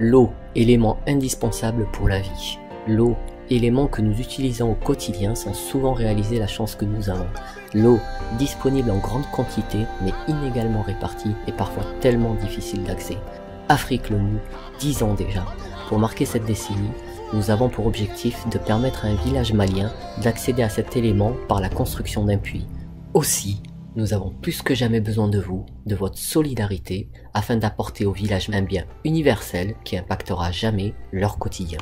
L'eau, élément indispensable pour la vie. L'eau, élément que nous utilisons au quotidien sans souvent réaliser la chance que nous avons. L'eau, disponible en grande quantité mais inégalement répartie et parfois tellement difficile d'accès. Afrique le Mou, 10 ans déjà. Pour marquer cette décennie, nous avons pour objectif de permettre à un village malien d'accéder à cet élément par la construction d'un puits. Aussi, nous avons plus que jamais besoin de vous, de votre solidarité, afin d'apporter au village un bien universel qui impactera jamais leur quotidien.